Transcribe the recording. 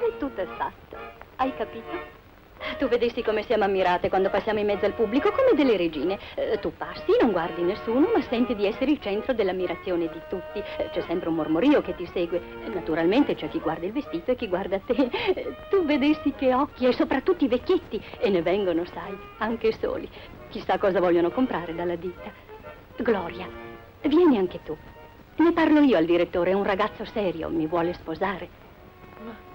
E tutto è fatto. Hai capito? Tu vedessi come siamo ammirate quando passiamo in mezzo al pubblico, come delle regine. Eh, tu passi, non guardi nessuno, ma senti di essere il centro dell'ammirazione di tutti. Eh, c'è sempre un mormorio che ti segue. Eh, naturalmente c'è chi guarda il vestito e chi guarda te. Eh, tu vedessi che occhi, e soprattutto i vecchietti. E ne vengono, sai, anche soli. Chissà cosa vogliono comprare dalla ditta. Gloria, vieni anche tu. Ne parlo io al direttore, è un ragazzo serio, mi vuole sposare. Ma